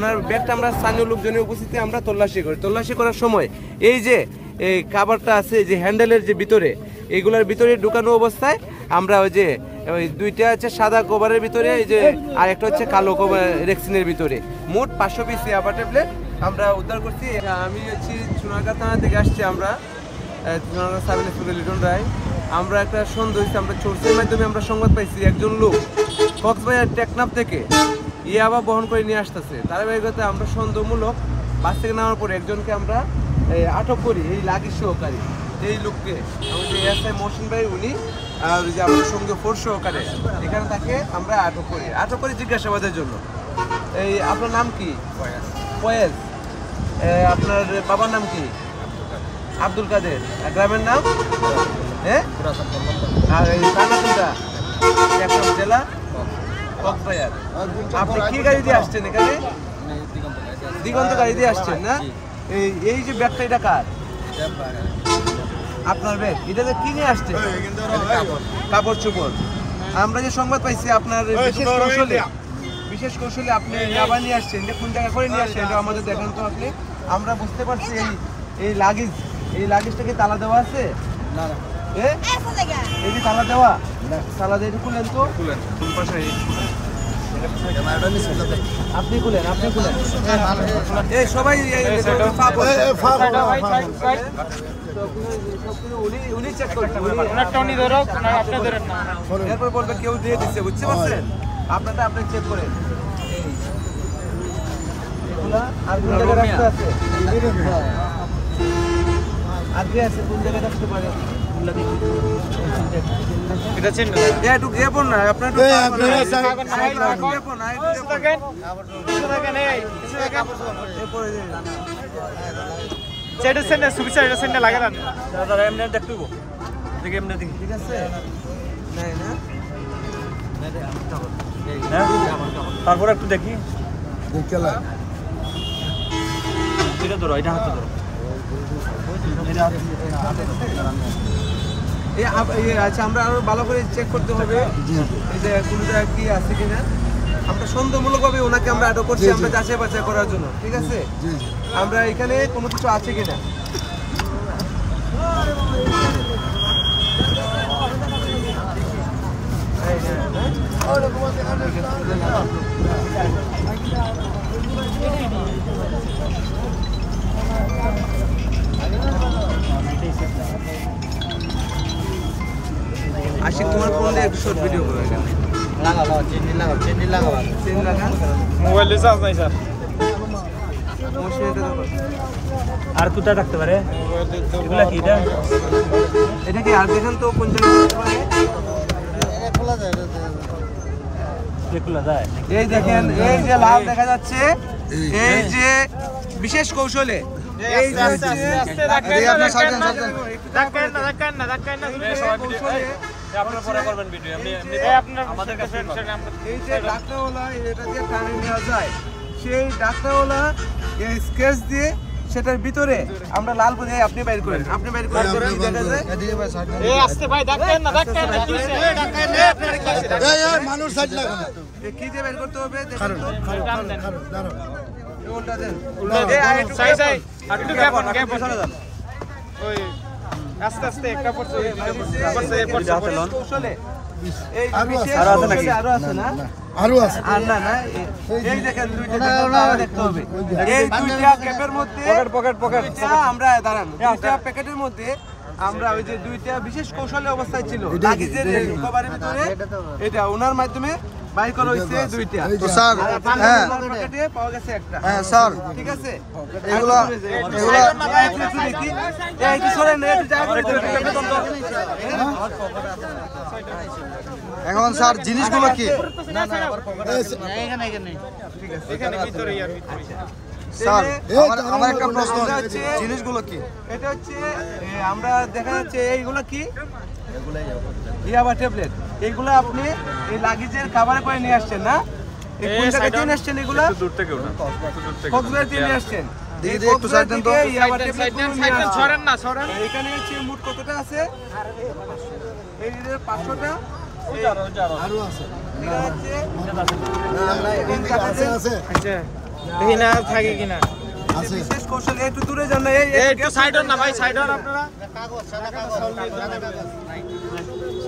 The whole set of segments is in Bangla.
ওনার ব্যাগটা আমরা স্থানীয় লোকজনের উপস্থিতি আমরা তল্লাশি করি। তল্লাশি করার সময় এই যে, এই খাবারটা আছে যে হ্যান্ডেলের যে ভিতরে, এইগুলোর ভিতরে ঢুকানো অবস্থায় আমরা ওই যে, ওই দুইটা হচ্ছে সাদা কভারের ভিতরে, এই যে আর একটা হচ্ছে কালো কভার, রেক্সিনের ভিতরে। মোট পাঁচশো পিস আবার ট্যাবলেট আমরা উদ্ধার করছি। আমি হচ্ছি সোনারগাঁ থানা থেকে আসছি আমরা সোনারগাঁ সাব ইন্সপেক্টর লিটন রায়। আমরা একটা সন্দেহ আমরা সোর্সের মাধ্যমে আমরা সংবাদ পাইছি একজন লোক, কক্সবাজার টেকনাফ থেকে। ইয়াবা বহন করে নিয়ে আসতেছে। তার বেগতে আমরা সন্দেহমূলক বাস থেকে নামার পরে একজনকে আমরা আটক করি এই লাগি সহকারী। এই লোককে আমাদের এসআই মহসিন ভাই উনি আর যে আমাদের সঙ্গে ফোর সহকারে এখানে তাকে আমরা আটক করি। আটক করি জিজ্ঞাসাবাদের জন্য। এই আপনার নাম কি? এ, আপনার বাবার নাম কি? আব্দুল কাদের। গ্রামের নাম? হ্যাঁ? আর এই থানা জেলা? কক্সবাজার। আপনি কি গাড়ি দিয়ে আসছেন এখানে? দিগন্ত গাড়ি দিয়ে আসছেন না? এই এই যে ব্যাগটা এটা কার? আপনার ব্যাগ। এটাতে কি নিয়ে আসছেন। কাপড়। চোপড়। আমরা যে সংবাদ পাইছি আপনার বিশেষ কৌশলে বিশেষ কৌশলে আপনি ইয়াবা নিয়ে আসছেন এটা কোন জায়গা করে নিয়ে আসছেন এটা আমাদের দেখান তো আপনি। আমরা বুঝতে পারছি এই এই লাগেজ এই লাগেজটা কি তালা দেওয়া আছে? এ? এই কি তালা দেওয়া? তালা খুলেন তো? খুলেন। আপনি খুলেন আপনি খুলেন। এই সবাই এরপর বলবে কেউ দিয়ে দিচ্ছে বুঝতে পারছেন? আপনারটা আপনি চেক করেন। আর কোন জায়গায় রাখতে আছে? আর কি আছে? কোন জায়গায় রাখতে পারে? এটা সেন্ডে সুবিচার এটা সেন্ডে লাগে না। দাদা এমনি দেখতে দেখি এমনি দেখি ঠিক আছে। নাই না? তারপর একটু দেখি। এটা ধরো এটা হাতে ধরো। এটা হাতে আচ্ছা আমরা আরও ভালো করে চেক করতে হবে। এই যে জায়গায় কি আছে কিনা? আমরা সন্দেহমূলকভাবে ওনাকে আমরা আটক করছি আমরা যাচাই বাছাই করার জন্য ঠিক আছে? আমরা এখানে কোনো কিছু আছে কিনা? মোবাইল রিচার্জ নাই স্যার আর কোথায় রাখতে পারে এগুলা কি এটা এটা কি আর দেখেন তো কোন জায়গায় রাখতে পারে? খোলা যায় এগুলা যায় এই দেখেন এই যে লাল দেখা যাচ্ছে এই যে বিশেষ কৌশলে এই যে এই আপনার আপনারা পরে করবেন ভিডিও এমনি এমনি আমাদের কাছে এই যে ডাক্তারওয়ালা এটা দিয়ে টানে নেওয়া যায় সেই ডাক্তারওয়ালা এই স্কেচ দিয়ে সেটার ভিতরে আমরা লাল বুঝে আপনি বাইর করেন। আপনি বাইর করেন কি দেখা যায় এই আসতে ভাই দেখেন না দেখেন না কি হইছে? এই দেখেন না। আপনারা কি হইছে? এই এই মানুষ সাইড লাগানো। এ কি দিয়ে বের করতে হবে? দেখেন তো। টান দেন। দাঁড়াও এই উল্টা দেন। এই, আর একটু সাই সাই আর একটু গ্যাপ গ্যাপ অন ওই আস্তে আস্তে একটা পড়ছে দুইটা পড়ছে পড়ছে পড়ছে পড়ছে কৌশলে এই আরও আছে, আরও না? না দেখেন দুইটা দেখেন, দেখতে হবে। এই দুইটা ক্যাপের মধ্যে পকেট পকেট পকেট দুইটা আমরা দাঁড়ান দুইটা প্যাকেটের মধ্যে আমরা ওই যে দুইটা বিশেষ কৌশলে অবস্থায় ছিল। লাগেজের কভারের ভিতরে। এটা ওনার মাধ্যমে বাইর করা হয়েছে দুইটা। তো স্যার হ্যাঁ প্যাকেটে পাওয়া গেছে একটা। হ্যাঁ স্যার। ঠিক আছে? এগুলা এগুলা এই একটু সরেন একটু জায়গা করে। এখন স্যার জিনিসগুলো কি? এখানে ভিতরে আর ভিতরে স্যার এই আমার একটা প্রশ্ন জিনিসগুলো কি? এটা হচ্ছে এ, আমরা দেখা যাচ্ছে এইগুলো কি? ইয়াবা ট্যাবলেট এইগুলো আপনি এই লাগেজের খাবারে করে নিয়ে আসছেন না? এগুলো? এখানে মোট কতটা আছে? এই পাঁচশোটা। আরও আছে। এখানে হচ্ছে আছে আছে। দেখি না থাকে কিনা? আছে। বিশেষ কৌশল একটু দূরে যান না এই এই একটু সাইড না ভাই সাইড আপনারা।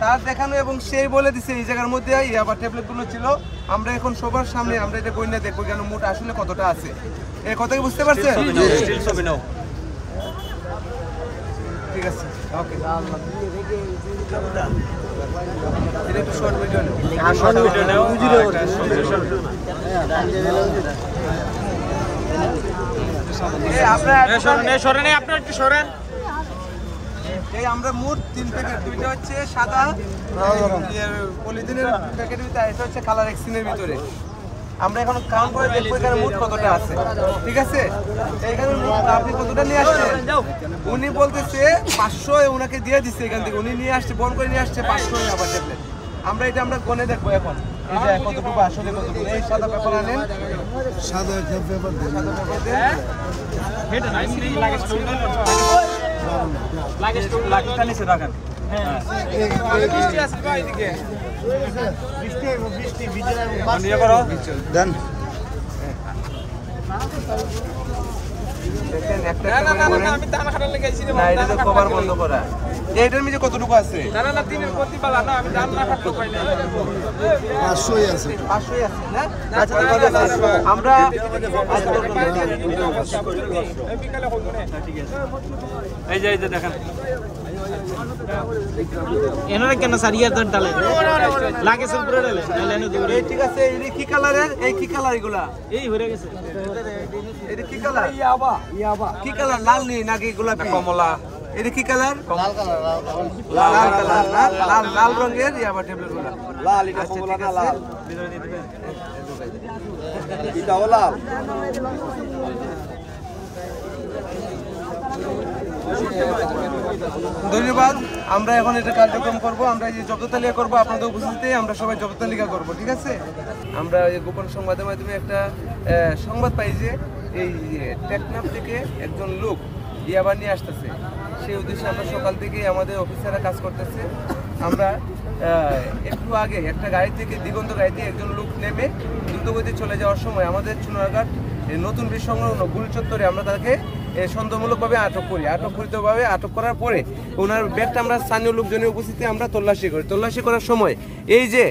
তার দেখানো এবং সেই বলে দিছে এই জায়গার মধ্যে ইয়াবা ট্যাবলেটগুলো ছিল। আমরা এখন সবার সামনে আমরা এটা গইনা দেখব কেন মোট আসলে কতটা আছে। এই কথা কি বুঝতে পারছেন? ঠিক আছে ওকে। এটা একটু শর্ট ভিডিও নেব শর্ট ভিডিও নাও। আপনার সরেন সরেন এই একটু সরেন। এই আমরা মোট তিন প্যাকেট দুইটা হচ্ছে সাদা পলিথিনের প্যাকেট ভিতরে এটা হচ্ছে কালার এক্সিনের ভিতরে। আমরা এখন কাউন্ট করে দেখব এখানে মোট কতটা আছে। ঠিক আছে? এখানে আপনি কতটা নিয়ে আসছেন? উনি বলতেছে পাঁচশো ওনাকে দিয়ে দিচ্ছে এখান থেকে। উনি নিয়ে আসছে বন করে নিয়ে আসছে পাঁচশো আবার ট্যাবলেট আমরা এটা আমরা গনে দেখব এখন। এই যে কতটুকু আসলে কতটুকু। এই সাদা পেপার আনেন। সাদা পেপার দেন। সাদা পেপার দেন। হেড নাই লাগে স্টোর লাগে স্টোর লাগে নিচে রাখেন। আমি দানা খাটার লেগে না এটা তো কভার বন্ধ করা এইটার মধ্যে কতটুকু আছে? না না না দিনের প্রতি বেলা না আমি দানা খাটতে পাই না। পাঁচশোই আছে। পাঁচশোই আছে না? আচ্ছা ঠিক আছে। আমরা না। এই যে এই যে দেখেন। এনারা কেন সারিয়ার দন ডালে লাগে সব পুরো ডালে এনে দূরে এই ঠিক আছে এই কি কালারের এই কি কালার এগুলা? এই হয়ে গেছে। এটা কি কালার? ইয়াবা ইয়াবা। কি কালার? লাল নি নাকি গোলাপি? কমলা। এটা কি কালার? লাল কালার লাল কালার। লাল লাল রঙের ইয়াবা ট্যাবলেটগুলা। লাল এটা কমলা না লাল? এটাও লাল? ধন্যবাদ। আমরা এখন এটা কার্যক্রম করব। আমরা এই যে জব্দ তালিকা করব আপনাদের উপস্থিতিতে আমরা সবাই জব্দ তালিকা করব ঠিক আছে? আমরা এই গোপন সংবাদের মাধ্যমে একটা আহ, সংবাদ পাই যে এই টেকনাফ থেকে একজন লোক ইয়াবা নিয়ে আসতেছে। সেই উদ্দেশ্যে আমরা সকাল থেকে আমাদের অফিসাররা কাজ করতেছে। আমরা একটু আগে একটা গাড়ি থেকে, দিগন্ত গাড়িতে একজন লোক নেমে দ্রুতগতি চলে যাওয়ার সময় আমাদের চুনারঘাট নতুন বীর সংলগ্ন গুল চত্বরে আমরা তাকে সন্দেহমূলকভাবে আটক করি। আটককৃতভাবে আটক করার পরে ওনার ব্যাগটা আমরা স্থানীয় লোকজনের উপস্থিতিতে আমরা তল্লাশি করি। তল্লাশি করার সময় এই যে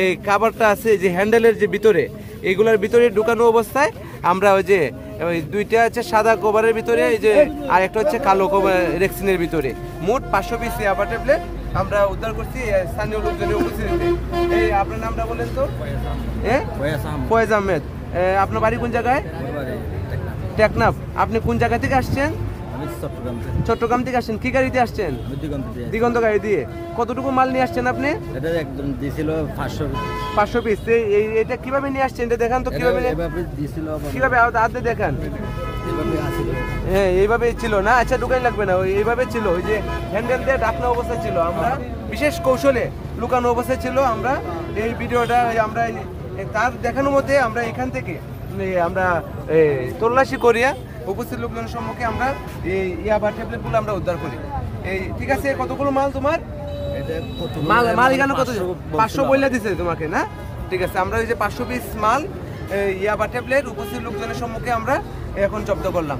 এই কাবারটা আছে, যে হ্যান্ডেলের যে ভিতরে, এগুলার ভিতরে ঢুকানো অবস্থায় আমরা ওই যে ওই দুইটা হচ্ছে সাদা কভারের ভিতরে এই যে আর একটা হচ্ছে কালো কভার রেক্সিনের ভিতরে। মোট পাঁচশো পিস আবার ট্যাবলেট আমরা উদ্ধার করছি স্থানীয় লোকজনের উপস্থিতিতে। এই আপনার নামটা বলেন তো? হ্যাঁ ফয়েজ আহমেদ। আপনার বাড়ি কোন জায়গায়? টেকনাফ। আপনি কোন জায়গা থেকে আসছেন? চট্টগ্রাম থেকে। আসছেন? কি গাড়িতে আসছেন? দিগন্ত গাড়ি দিয়ে। কতটুকু মাল নিয়ে আসছেন আপনি? এটা একদম দিছিল পাঁচশো পাঁচশো পিস। এটা কীভাবে নিয়ে আসছেন? এটা দেখান তো কীভাবে দিছিল কীভাবে হাতে দেখান? হ্যাঁ এইভাবে ছিল না? আচ্ছা দোকান লাগবে না। ওই এইভাবে ছিল। ওই যে হ্যান্ডেল দিয়ে ডাকনা অবস্থায় ছিল। আমরা বিশেষ কৌশলে লুকানো অবস্থায় ছিল আমরা। এই ভিডিওটা আমরা এই- এই তার দেখানোর মধ্যে আমরা এখান থেকে আমরা এই, তল্লাশি করিয়া উপস্থিত লোকজনের সম্মুখে আমরা এই ইয়াবা ট্যাবলেটগুলো আমরা উদ্ধার করি। এই ঠিক আছে কতগুলো মাল তোমার? মাল মাল? এখানে কত পাঁচশো। বইলা দিছে তোমাকে না? ঠিক আছে আমরা ওই যে পাঁচশো পিস মাল ইয়াবা ট্যাবলেট উপস্থিত লোকজনের সম্মুখে আমরা এখন জব্দ করলাম।